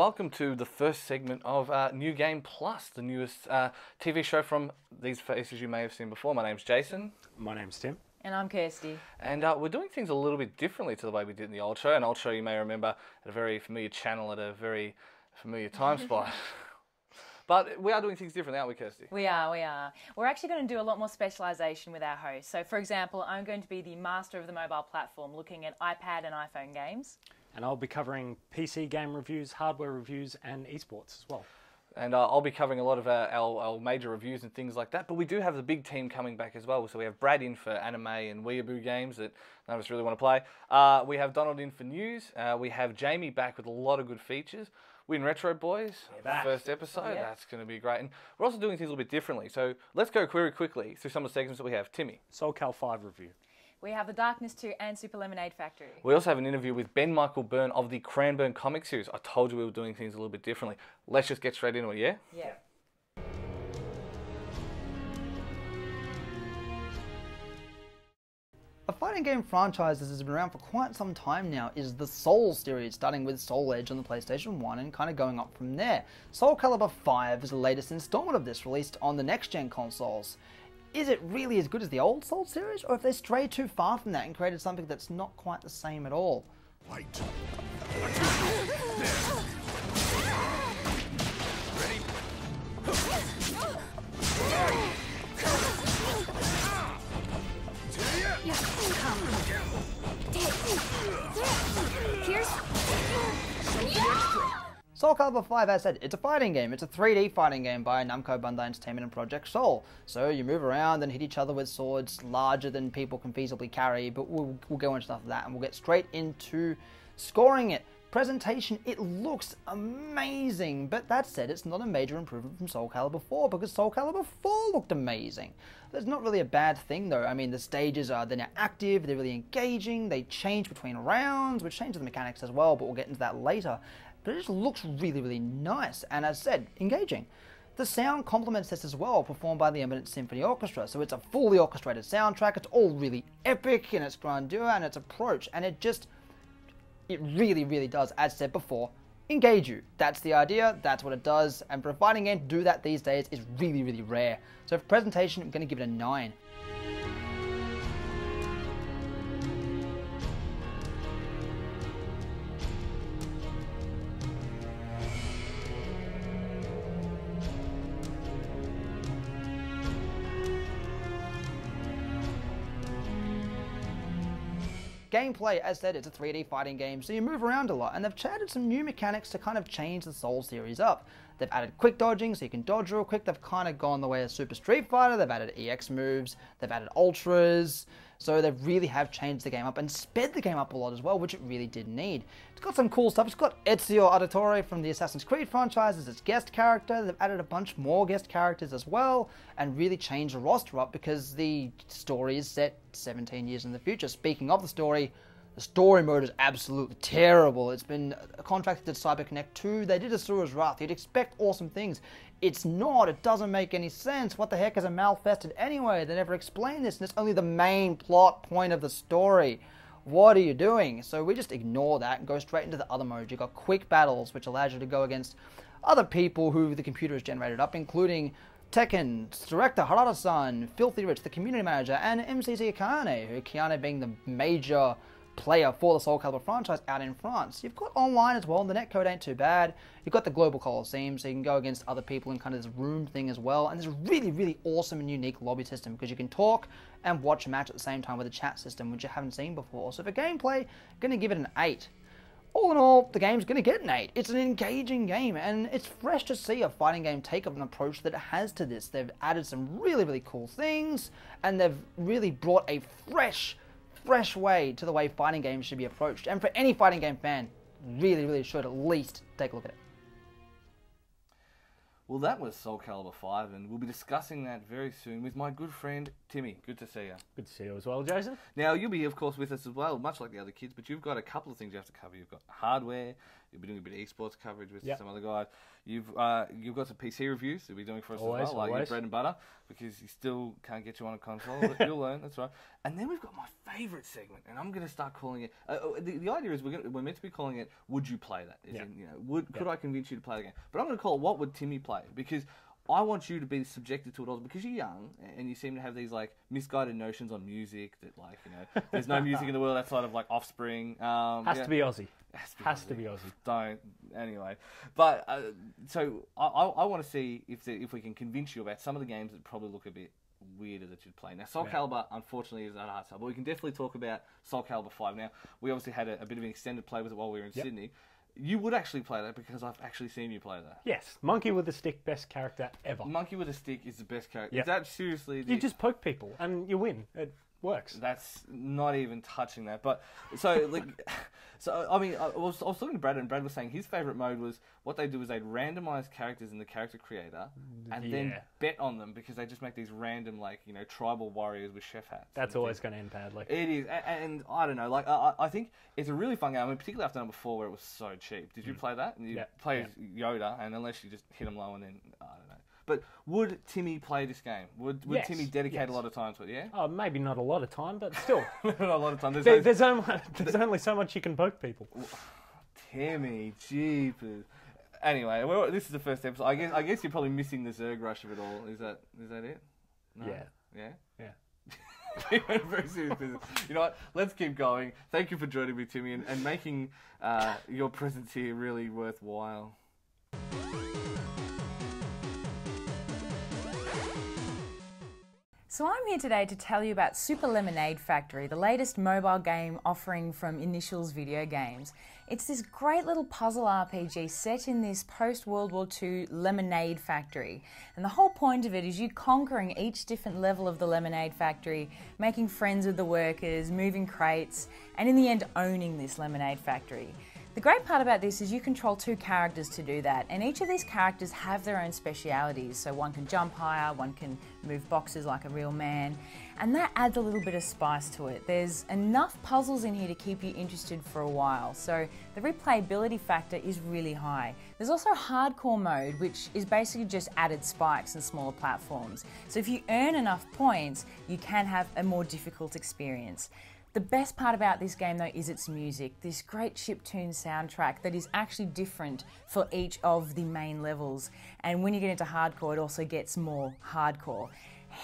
Well, welcome to the first segment of uh, New Game Plus, the newest uh, TV show from these faces you may have seen before. My name's Jason. My name's Tim. And I'm Kirsty. And uh, we're doing things a little bit differently to the way we did in the old show. An old show you may remember at a very familiar channel at a very familiar time spot. But we are doing things differently, aren't we, Kirsty? We are, we are. We're actually going to do a lot more specialisation with our hosts. So, for example, I'm going to be the master of the mobile platform, looking at iPad and iPhone games. And I'll be covering PC game reviews, hardware reviews, and esports as well. And uh, I'll be covering a lot of our, our, our, major reviews and things like that. But we do have the big team coming back as well. So we have Brad in for anime and weeaboo games that none of us really want to play. Uh, we have Donald in for news. Uh, we have Jamie back with a lot of good features. Win Retro Boys, first episode. Yeah. That's going to be great. And we're also doing things a little bit differently. So let's go very quickly through some of the segments that we have. Timmy. Soul Cal 5 review. We have The Darkness 2 and Super Lemonade Factory. We also have an interview with Ben Michael Byrne of the Kranburn comic series. I told you we were doing things a little bit differently. Let's just get straight into it, yeah? Yeah. A fighting game franchise that has been around for quite some time now is the Soul series, starting with Soul Edge on the PlayStation 1 and kind of going up from there. Soul Calibur 5 is the latest installment of this, released on the next gen consoles. Is it really as good as the old Soul series, or have they strayed too far from that and created something that's not quite the same at all? Fight. Soul Calibur 5, as I said, it's a fighting game. It's a 3D fighting game by Namco Bandai Entertainment and Project Soul. So you move around and hit each other with swords larger than people can feasibly carry, but we'll, we'll go into stuff of that and we'll get straight into scoring it. Presentation, it looks amazing, but that said, it's not a major improvement from Soul Calibur 4 because Soul Calibur 4 looked amazing. That's not really a bad thing though. I mean, the stages are they're now active, they're really engaging, they change between rounds, which changes the mechanics as well, but we'll get into that later but it just looks really, really nice and, as said, engaging. The sound complements this as well, performed by the Eminence Symphony Orchestra. So it's a fully orchestrated soundtrack. It's all really epic in its grandeur and its approach, and it just, it really, really does, as said before, engage you. That's the idea. That's what it does. And providing game to do that these days is really, really rare. So for presentation, I'm going to give it a nine. Gameplay, as said, it's a 3D fighting game, so you move around a lot, and they've added some new mechanics to kind of change the Soul series up. They've added quick dodging, so you can dodge real quick. They've kind of gone the way of Super Street Fighter. They've added EX moves. They've added ultras. So they really have changed the game up and sped the game up a lot as well, which it really did need. It's got some cool stuff. It's got Ezio Auditore from the Assassin's Creed franchise as its guest character. They've added a bunch more guest characters as well and really changed the roster up because the story is set 17 years in the future. Speaking of the story, the story mode is absolutely terrible. It's been contracted to CyberConnect 2. They did a Asura's Wrath. You'd expect awesome things. It's not. It doesn't make any sense. What the heck is a Malfested anyway? They never explain this, and it's only the main plot point of the story. What are you doing? So we just ignore that and go straight into the other modes. You've got quick battles, which allows you to go against other people who the computer has generated up, including Tekken's director Harada-san, Filthy Rich, the community manager, and MCC Akane, who being the major player for the Soul Calibur franchise out in France. You've got online as well, and the netcode ain't too bad. You've got the global Coliseum, so you can go against other people in kind of this room thing as well. And there's a really, really awesome and unique lobby system because you can talk and watch a match at the same time with a chat system, which you haven't seen before. So for gameplay, I'm going to give it an 8 all in all, the game's going to get an 8. It's an engaging game, and it's fresh to see a fighting game take up an approach that it has to this. They've added some really, really cool things, and they've really brought a fresh fresh way to the way fighting games should be approached. And for any fighting game fan, really, really should at least take a look at it. Well, that was Soul Calibur 5, and we'll be discussing that very soon with my good friend Timmy, good to see you. Good to see you as well, Jason. Now you'll be, of course, with us as well, much like the other kids. But you've got a couple of things you have to cover. You've got hardware. You'll be doing a bit of esports coverage with Yep. some other guys. You've uh, you've got some PC reviews you'll be doing for us Always, as well, like your bread and butter, because you still can't get you on a console. but you'll learn. That's right. And then we've got my favourite segment, and I'm going to start calling it. Uh, uh, the, the idea is we're gonna, we're meant to be calling it "Would you play that?" Yeah. in, you know, would could I convince you to play the game? But I'm going to call it "What would Timmy play?" because I want you to be subjected to it all because you're young and you seem to have these like misguided notions on music that like you know there's no music in the world outside of like Offspring. Um, Has yeah. to be Aussie. Has to be Has to Aussie. be Aussie. Don't anyway. But uh, so I, I, I want to see if the, if we can convince you about some of the games that probably look a bit weirder that you'd play. Now Soul Yeah. Calibur unfortunately is at hard sell, but we can definitely talk about Soul Calibur Five. Now we obviously had a, a bit of an extended play with it while we were in Yep. Sydney. You would actually play that because I've actually seen you play that. Yes, monkey with a stick, best character ever. Monkey with a stick is the best character. Yep. Is that seriously? The, You just poke people and you win. It works. That's not even touching that. But so like, so I mean, I was, I was talking to Brad, and Brad was saying his favorite mode was what they do is they'd randomize characters in the character creator, and then bet on them because they just make these random like you know tribal warriors with chef hats. That's always going to end badly. It is, a- and, I don't know. Like I, I I think it's a really fun game. I mean, particularly after number four where it was so cheap. Did you play that? And you Mm. Yeah, play as Yoda, and unless you just hit him low, and then I don't know. But would Timmy play this game? Would Would Yes, Timmy dedicate yes. a lot of time to it? Yeah, Oh, maybe not a lot of time, but still. a lot of time. There's there, there's, only, there's only so much you can poke people. Timmy, jeepers. Anyway, well, this is the first episode. I guess I guess you're probably missing the Zerg rush of it all. Is that is that it? No? Yeah. Yeah. Yeah. You know what? Let's keep going. Thank you for joining me, Timmy, and, and making uh, your presence here really worthwhile. So I'm here today to tell you about Super Lemonade Factory, the latest mobile game offering from Initials Video Games. It's this great little puzzle RPG set in this post World War II lemonade factory. And the whole point of it is you conquering each different level of the lemonade factory, making friends with the workers, moving crates, and in the end owning this lemonade factory. The great part about this is you control two characters to do that, and each of these characters have their own specialities. So one can jump higher, one can move boxes like a real man, and that adds a little bit of spice to it. There's enough puzzles in here to keep you interested for a while, so the replayability factor is really high. There's also hardcore mode, which is basically just added spikes and smaller platforms. So if you earn enough points, you can have a more difficult experience. The best part about this game, though, is its music. This great chiptune soundtrack that is actually different for each of the main levels. And when you get into hardcore, it also gets more hardcore.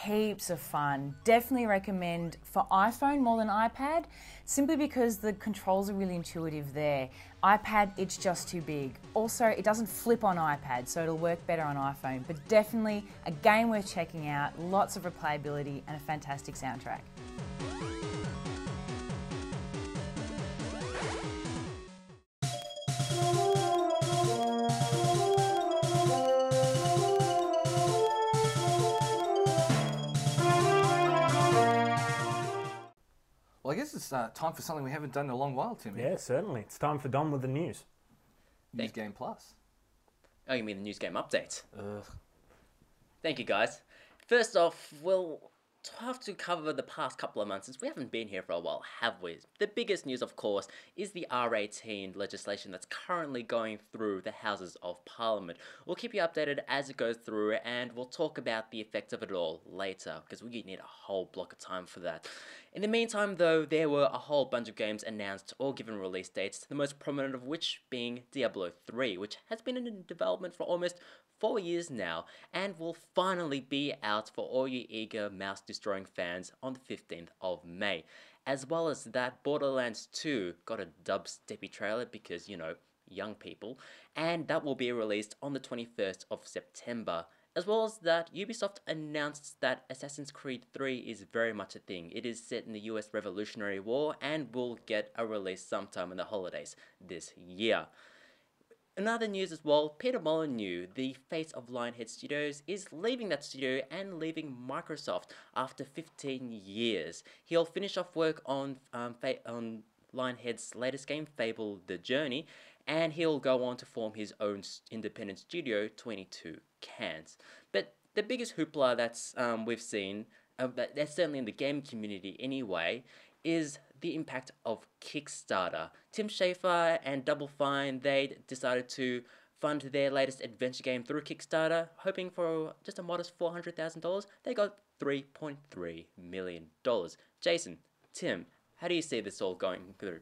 Heaps of fun. Definitely recommend for iPhone more than iPad, simply because the controls are really intuitive there. iPad, it's just too big. Also, it doesn't flip on iPad, so it'll work better on iPhone. But definitely a game worth checking out. Lots of replayability and a fantastic soundtrack. It's uh, time for something we haven't done in a long while, Timmy. Yeah, certainly. It's time for Don with the news. News Game Plus. Oh, you mean the news game update? Ugh. Thank you, guys. First off, we'll have to cover the past couple of months since we haven't been here for a while, have we? The biggest news, of course, is the R18 legislation that's currently going through the Houses of Parliament. We'll keep you updated as it goes through, and we'll talk about the effects of it all later, because we need a whole block of time for that. In the meantime, though, there were a whole bunch of games announced or given release dates, the most prominent of which being Diablo 3, which has been in development for almost four years now and will finally be out for all you eager mouse destroying fans on the 15th of May. As well as that, Borderlands 2 got a dubsteppy trailer because, you know, young people, and that will be released on the 21st of September. As well as that, Ubisoft announced that Assassin's Creed 3 is very much a thing. It is set in the US Revolutionary War and will get a release sometime in the holidays this year. In other news as well, Peter Molyneux, the face of Lionhead Studios, is leaving that studio and leaving Microsoft after 15 years. He'll finish off work on um, on Lionhead's latest game, Fable: The Journey, and he'll go on to form his own independent studio, 22 Cans. But the biggest hoopla that's um, we've seen uh, that's certainly in the game community anyway, is the impact of Kickstarter. Tim Schafer and Double Fine they decided to fund their latest adventure game through Kickstarter, hoping for just a modest four hundred thousand dollars. They got three point three million dollars. Jason, Tim, how do you see this all going through?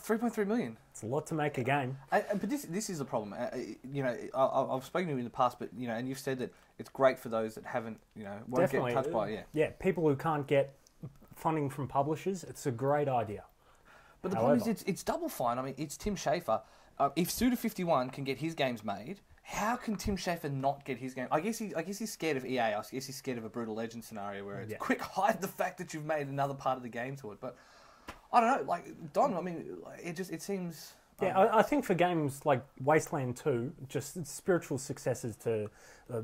3.3 million. It's a lot to make a game. Uh, but this this is a problem. Uh, uh, you know, I, I- I've spoken to you in the past, but you know, and you've said that it's great for those that haven't, you know, won't Definitely. get touched by it. Yeah. Yeah, people who can't get funding from publishers, it's a great idea. But the problem is, it's it's double fine. I mean, it's Tim Schafer. Uh, if Suda Fifty One can get his games made, how can Tim Schafer not get his game? I guess he, I guess he's scared of EA. I guess he's scared of a brutal legend scenario where it's Yeah. quick hide the fact that you've made another part of the game to it. But I don't know, like Don. I mean, it just it seems. Yeah, I, I think for games like Wasteland 2, just spiritual successors to uh,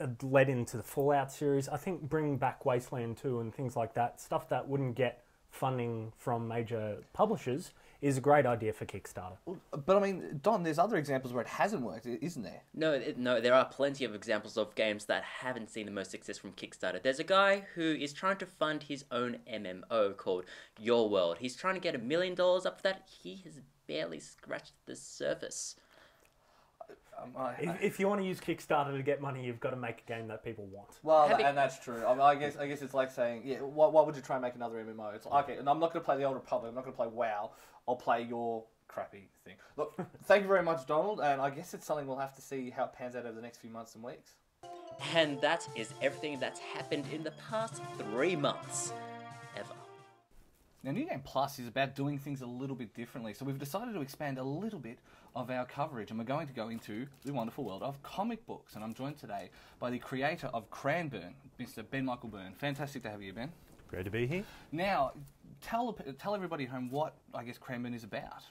uh, led into the Fallout series, I think bringing back Wasteland 2 and things like that, stuff that wouldn't get funding from major publishers, is a great idea for Kickstarter. But I mean, Don, there's other examples where it hasn't worked, isn't there? No, it, no, there are plenty of examples of games that haven't seen the most success from Kickstarter. There's a guy who is trying to fund his own MMO called Your World. He's trying to get a million dollars up for that. He has barely scratched the surface. Um, I, If, if you want to use Kickstarter to get money, you've got to make a game that people want. Well, Have and that's true. I, mean, I guess I guess it's like saying, yeah, why, why would you try and make another MMO? It's like, okay, and I'm not going to play the Old Republic. I'm not going to play WoW. I'll play your crappy thing. Look, thank you very much, Donald. And I guess it's something we'll have to see how it pans out over the next few months and weeks. And that is everything that's happened in the past three months. Ever. Now, New Game Plus is about doing things a little bit differently, so we've decided to expand a little bit of our coverage, and we're going to go into the wonderful world of comic books. And I'm joined today by the creator of Kranburn, Mr. Ben Michael Byrne. Fantastic to have you, Ben. Great to be here. Now, tell tell everybody at home what I guess Kranburn is about.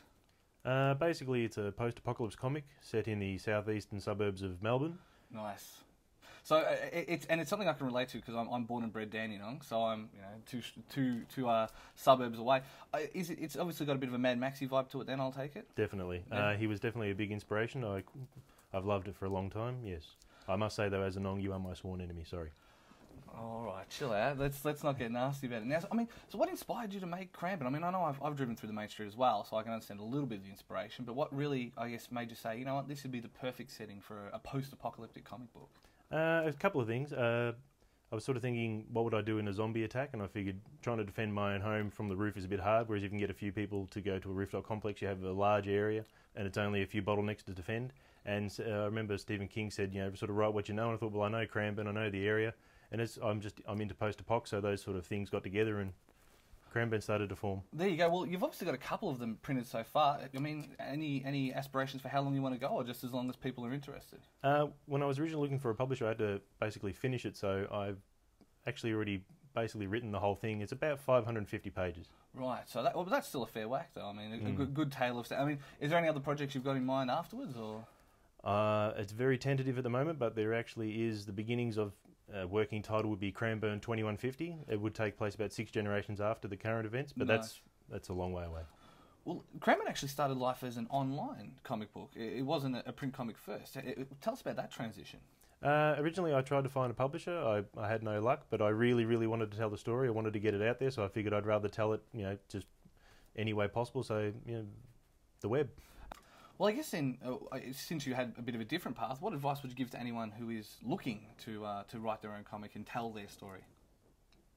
Uh, basically, it's a post-apocalypse comic set in the southeastern suburbs of Melbourne. Nice. So uh, it's and it's something I can relate to because I'm, I'm born and bred Dandenong, so I'm you know two two two uh, suburbs away. Uh, is it, it's obviously got a bit of a Mad Maxi vibe to it. Then I'll take it. Definitely, Yeah. uh, he was definitely a big inspiration. I, I've loved it for a long time. Yes, I must say though, as a Nong, you are my sworn enemy. Sorry. All right, chill out. Let's let's not get nasty about it. Now, so, I mean, so what inspired you to make Kranburn? I mean, I know I've, I've driven through the main street as well, so I can understand a little bit of the inspiration. But what really, I guess, made you say, you know what, this would be the perfect setting for a, a post-apocalyptic comic book? Uh, a couple of things. Uh, I was sort of thinking, what would I do in a zombie attack? And I figured trying to defend my own home from the roof is a bit hard. Whereas if you can get a few people to go to a rooftop complex, you have a large area, and it's only a few bottlenecks to defend. And uh, I remember Stephen King said, you know, sort of write what you know. And I thought, well, I know Cranbourne, I know the area, and it's, I'm just I'm into post-apoc, so those sort of things got together, and Kranburn started to form. There you go. Well, you've obviously got a couple of them printed so far. I mean, any any aspirations for how long you want to go, or just as long as people are interested? Uh, when I was originally looking for a publisher, I had to basically finish it, so I've actually already basically written the whole thing. It's about 550 pages. Right. So that well, that's still a fair whack, though. I mean, a, a good, good tale of. I mean, is there any other projects you've got in mind afterwards, or? Uh, it's very tentative at the moment, but there actually is the beginnings of uh, working title would be Kranburn 2150. It would take place about six generations after the current events, but Nice. that's that's a long way away. Well, Kranburn actually started life as an online comic book. It, wasn't a, a print comic first. It- it- tell us about that transition. Uh, originally, I tried to find a publisher. I, I had no luck, but I really, really wanted to tell the story. I wanted to get it out there, so I figured I'd rather tell it, you know, just any way possible. So, you know, the web. Well, I guess then, uh, since you had a bit of a different path, what advice would you give to anyone who is looking to uh, to write their own comic and tell their story?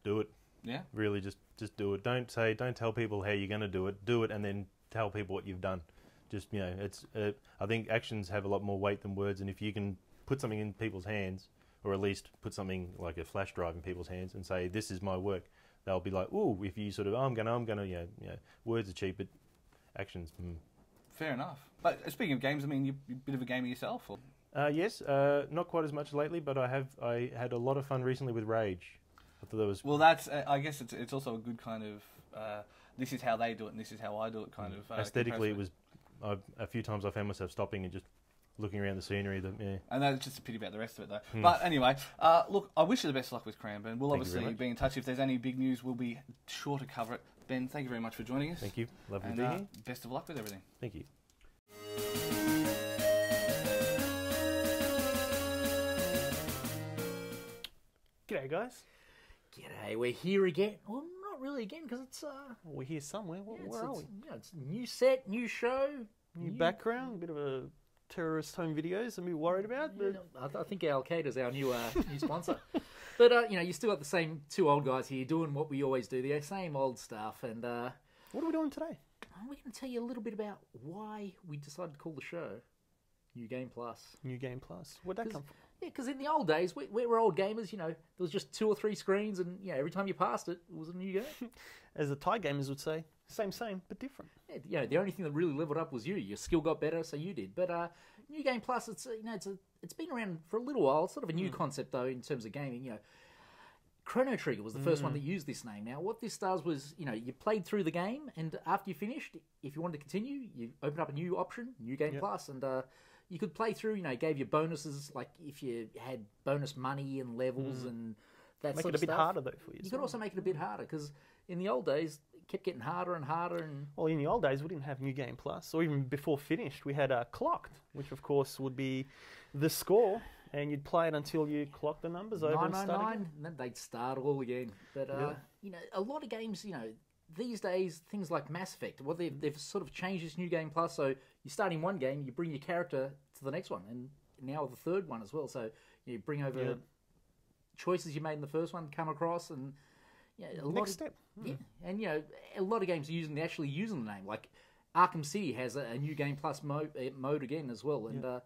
Do it. Yeah. Really, just just do it. Don't say, don't tell people how you're going to do it. Do it, and then tell people what you've done. Just you know, it's. Uh, I think actions have a lot more weight than words, and if you can put something in people's hands, or at least put something like a flash drive in people's hands, and say, "This is my work," they'll be like, "Ooh!" If you sort of, oh, "I'm gonna, I'm gonna," you know, you know, words are cheap, but actions. Hmm. Fair enough. But uh, speaking of games, I mean, you're a bit of a gamer yourself. Or? Uh, yes, uh, not quite as much lately, but I have. I had a lot of fun recently with Rage. I thought that was Well, that's. Uh, I guess it's it's also a good kind of. Uh, this is how they do it, and this is how I do it. Kind of. Uh, aesthetically. It was I, a few times I found myself stopping and just looking around the scenery. That yeah. And that's just a pity about the rest of it, though. But anyway, uh, look, I wish you the best of luck with Kranburn. We'll Thank obviously be in touch if there's any big news. We'll be sure to cover it. Ben, thank you very much for joining us. Thank you. Lovely And to be uh, here. best of luck with everything. Thank you. G'day, guys. G'day, we're here again. Well, not really again because it's uh, We're here somewhere. Where, yeah, where are we? yeah, it's new set, new show. New background, a bit of a terrorist home videos. I'm a worried about, but know, I, I think Al Qaeda's our new uh, new sponsor. But uh, you know, you still got the same two old guys here doing what we always do, the same old stuff. And uh, what are we doing today? we're going to tell you a little bit about why we decided to call the show New Game Plus. New Game Plus. Where'd that come from? Yeah, because in the old days, we, we were old gamers. You know, there was just two or three screens, and yeah, every time you passed it, it was a new game. As the Thai gamers would say, same, same, but different. Yeah, you know, the only thing that really leveled up was you. Your skill got better, so you did. But uh, New Game Plus, it's you know, it's a, it's been around for a little while. It's sort of a new concept though in terms of gaming. You know, Chrono Trigger was the first one that used this name. Now, what this does was, you know, you played through the game, and after you finished, if you wanted to continue, you open up a new option, New Game Plus, and uh, you could play through. You know, gave you bonuses like if you had bonus money and levels and that Make sort it a of bit stuff. harder though for you. You could also make it a bit harder because in the old days, it kept getting harder and harder, and Well, in the old days, we didn't have New Game Plus, or even before finished, we had uh, Clocked, which of course would be the score, and you'd play it until you clocked the numbers over and start 999, again. and then they'd start all again. But uh, you know, a lot of games, you know, these days things like Mass Effect, well, they've, they've sort of changed this new game plus. So you start in one game, you bring your character to the next one, and now the third one as well. So you bring over Yeah. choices you made in the first one, come across, and yeah, a lot Next of, step. Yeah, and you know, a lot of games are using actually using the name. Like Arkham City has a, a new game plus mode, uh, mode again as well, and uh,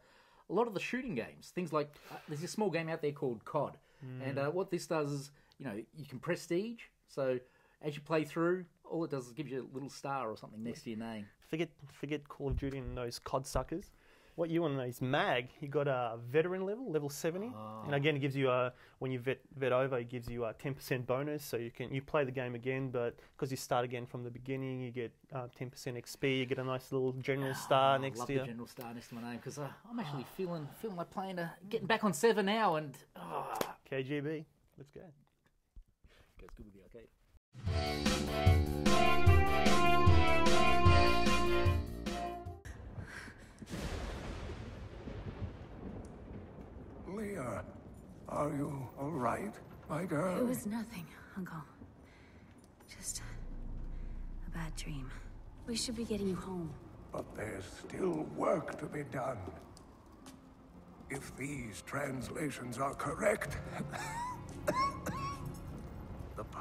a lot of the shooting games, things like uh, there's a small game out there called COD, and uh, what this does is you know you can prestige. So as you play through, all it does is give you a little star or something next to your name. Forget, forget Call of Duty and those COD suckers. What you want to know is MAG. You got a veteran level, level seventy, and again, it gives you a when you vet vet over, it gives you a ten percent bonus. So you can you play the game again, but because you start again from the beginning, you get uh, ten percent XP. You get a nice little general star Oh, I next love to the you. general star next to my name because uh, I'm actually feeling feeling like playing a getting back on seven now, and oh, KGB. Let's go. goes good with the arcade. Leah, are you all right, my girl? It was nothing, Uncle. Just a bad dream. We should be getting you home. But there's still work to be done. If these translations are correct,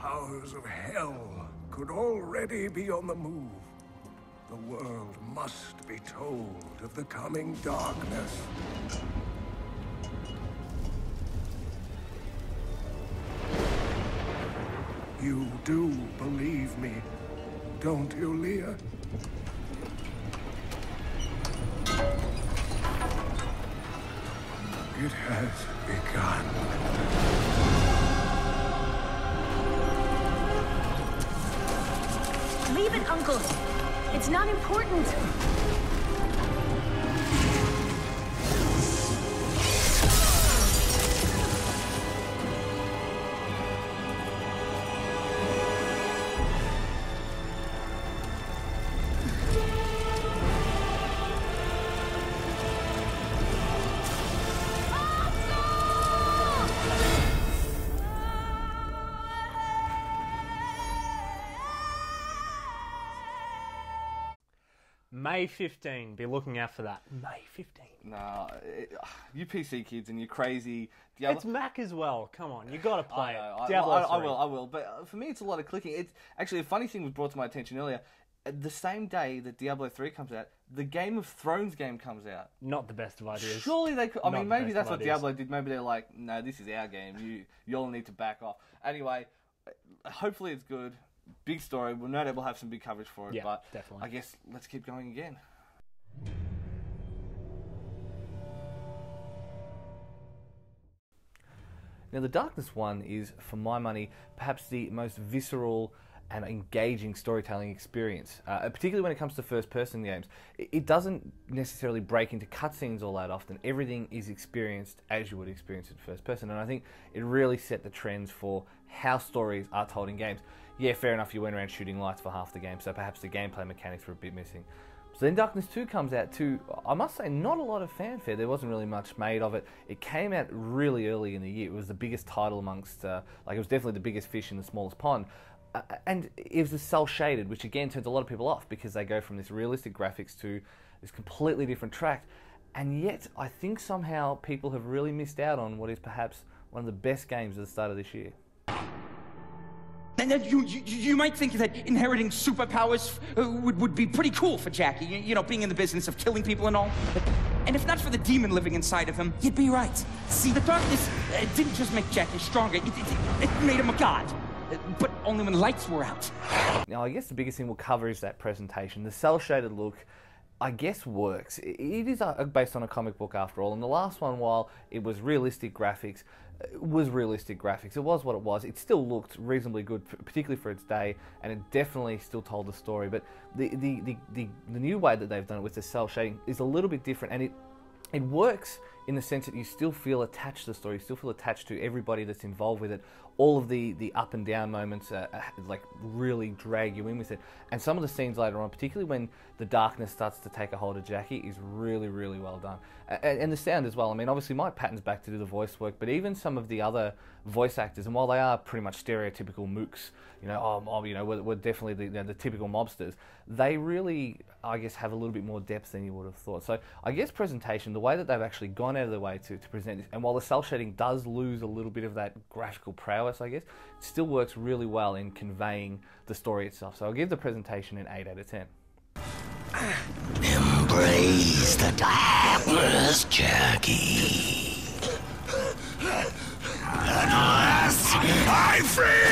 powers of hell could already be on the move. The world must be told of the coming darkness. You do believe me, don't you, Leah? It has begun. Leave it, Uncle! It's not important! May 15. Be looking out for that. May 15. No, it, you PC kids and you crazy. Diablo- It's Mac as well. Come on, you gotta play I know. it. I, Diablo I, I 3. will. I will. But uh, for me, it's a lot of clicking. It's actually a funny thing was brought to my attention earlier. Uh, The same day that Diablo three comes out, the Game of Thrones game comes out. Not the best of ideas. Surely they could. I Not mean, the maybe best that's of what ideas. Diablo did. Maybe they're like, no, this is our game. You you all need to back off. Anyway, uh, hopefully it's good. Big story. We'll no doubt we'll have some big coverage for it. Yeah, but definitely. I guess let's keep going again. Now, the Darkness one is, for my money, perhaps the most visceral and engaging storytelling experience, uh, particularly when it comes to first person games. It, it doesn't necessarily break into cutscenes all that often. Everything is experienced as you would experience it first person, and I think it really set the trends for how stories are told in games. Yeah, fair enough, you went around shooting lights for half the game, so perhaps the gameplay mechanics were a bit missing. So then Darkness 2 comes out too. I must say, not a lot of fanfare. There wasn't really much made of it. It came out really early in the year. It was the biggest title amongst, uh, like, it was definitely the biggest fish in the smallest pond. Uh, and it was the cell shaded, which again turns a lot of people off because they go from this realistic graphics to this completely different track. And yet, I think somehow people have really missed out on what is perhaps one of the best games at the start of this year. And then you, you, you might think that inheriting superpowers uh, would, would be pretty cool for Jackie, you, you know, being in the business of killing people and all. And if not for the demon living inside of him, you'd be right. See, the darkness uh, didn't just make Jackie stronger, it, it, it made him a god. Uh, But only when lights were out. Now, I guess the biggest thing we'll cover is that presentation. The cell shaded look, I guess, works. It is based on a comic book after all, and the last one, while it was realistic graphics, was realistic graphics. It was what it was. It still looked reasonably good, particularly for its day, and it definitely still told the story. But the the, the, the, the new way that they've done it with the cell shading is a little bit different, and it it works in the sense that you still feel attached to the story, you still feel attached to everybody that's involved with it. All of the, the up and down moments, uh, like really drag you in with it. And some of the scenes later on, particularly when the darkness starts to take a hold of Jackie, is really, really well done. And, and the sound as well. I mean, obviously Mike Patton's back to do the voice work, but even some of the other voice actors, and while they are pretty much stereotypical mooks, you know, oh, oh, you know, we're, we're definitely the, you know, the typical mobsters. They really, I guess, have a little bit more depth than you would have thought. So I guess presentation, the way that they've actually gone out of their way to, to present this, and while the cell shading does lose a little bit of that graphical prowess, I guess, it still works really well in conveying the story itself. So I'll give the presentation an 8 out of 10. Embrace the darkness, Jackie. Unless I free!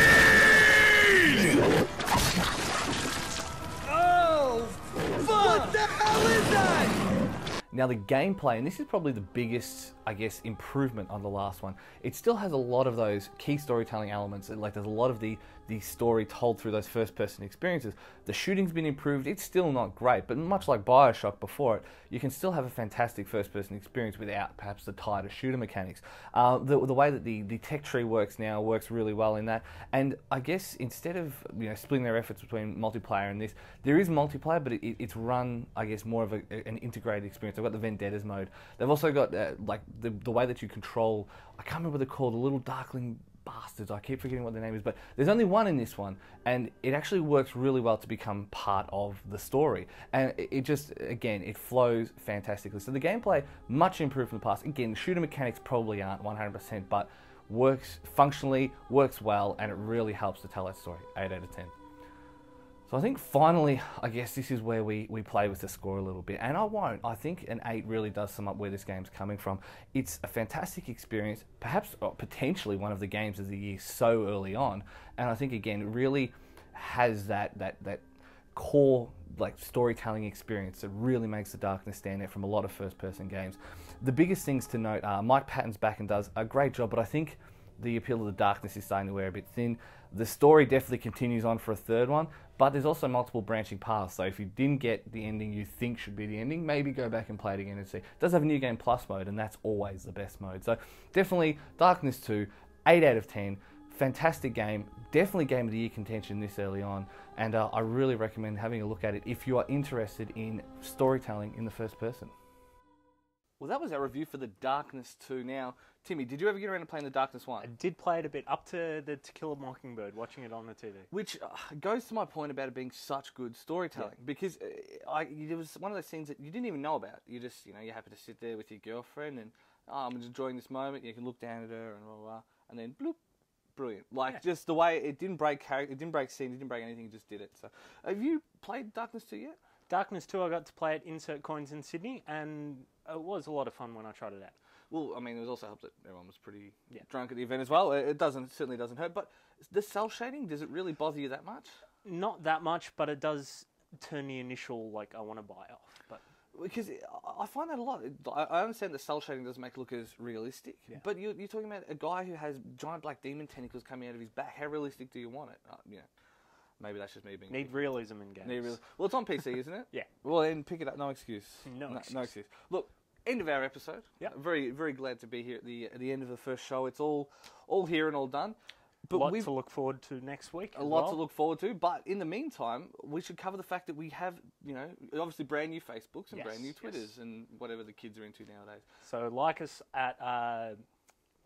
Hell is that? Now the gameplay, and this is probably the biggest, I guess, improvement on the last one. It still has a lot of those key storytelling elements. Like there's a lot of the the story told through those first-person experiences. The shooting's been improved. It's still not great, but much like Bioshock before it, you can still have a fantastic first-person experience without perhaps the tighter shooter mechanics. Uh, the the way that the the tech tree works now works really well in that. And I guess instead of you know splitting their efforts between multiplayer and this, there is multiplayer, but it, it's run I guess more of a, an integrated experience. They've got the Vendettas mode. They've also got uh, like the the way that you control. I can't remember they're called. The little darkling bastards. I keep forgetting what their name is, but there's only one in this one, and it actually works really well to become part of the story. And it, it just, again, it flows fantastically. So the gameplay much improved from the past. Again, the shooter mechanics probably aren't 100%, but works functionally, works well, and it really helps to tell that story. 8 out of 10. So I think finally, I guess this is where we, we play with the score a little bit. And I won't. I think an 8 really does sum up where this game's coming from. It's a fantastic experience, perhaps or potentially one of the games of the year so early on. And I think, again, it really has that, that, that core like storytelling experience that really makes the darkness stand out from a lot of first person games. The biggest things to note are Mike Patton's back and does a great job, but I think the appeal of the darkness is starting to wear a bit thin. The story definitely continues on for a third one, but there's also multiple branching paths. So if you didn't get the ending you think should be the ending, maybe go back and play it again and see. It does have a new game plus mode, and that's always the best mode. So definitely Darkness 2, 8 out of 10. Fantastic game, definitely game of the year contention this early on, and uh, I really recommend having a look at it if you are interested in storytelling in the first person. Well, that was our review for the Darkness 2. Now, Timmy, did you ever get around to playing the Darkness 1? I did play it a bit up to the To Kill a Mockingbird, watching it on the TV. Which uh, goes to my point about it being such good storytelling because uh, I, it was one of those things that you didn't even know about. You just, you know, you're happy to sit there with your girlfriend and oh, I'm enjoying this moment. You can look down at her and blah blah, blah and then bloop, brilliant. Like just the way it didn't break character, it didn't break scene, it didn't break anything. It just did it. So, have you played Darkness 2 yet? Darkness 2, I got to play at Insert Coins in Sydney, and it was a lot of fun when I tried it out. Well, I mean, it was also helped that everyone was pretty drunk at the event as well. It it doesn't certainly doesn't hurt, but the cell shading does it really bother you that much? Not that much, but it does turn the initial, like, I want to buy off. But Because I- find that a lot. I understand that cell shading doesn't make it look as realistic, but you're, you're talking about a guy who has giant black demon tentacles coming out of his back. How realistic do you want it? Uh, you know, maybe that's just me being. need realism in games. Need real- well, it's on PC, isn't it? Yeah. Well, then pick it up. No excuse. No no excuse. excuse. Look, end of our episode. Yeah. Very, very glad to be here at the at the end of the first show. It's all all here and all done. But lot we've- to look forward to next week. a lot well. to look forward to. But in the meantime, we should cover the fact that we have, you know, obviously brand new Facebooks and Yes, brand new yes. Twitters and whatever the kids are into nowadays. So like us at uh,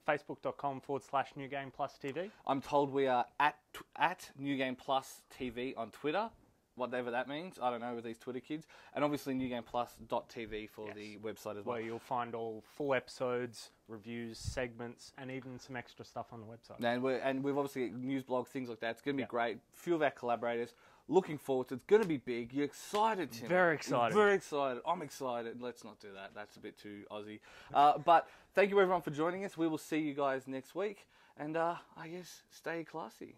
facebook.com forward slash New Game Plus TV. I'm told we are at at New Game Plus TV on Twitter, whatever that means. I don't know with these Twitter kids, and obviously NewGamePlus.tv for the website as well. Where you'll find all full episodes, reviews, segments, and even some extra stuff on the website. And we're and we've obviously got news blogs, things like that. It's going to be great. A few of our collaborators. Looking forward to it. It's going to be big. You're excited, Tim. Very You're excited. Very excited. I'm excited. Let's not do that. That's a bit too Aussie. Uh, but thank you everyone for joining us. We will see you guys next week. And uh, I guess stay classy.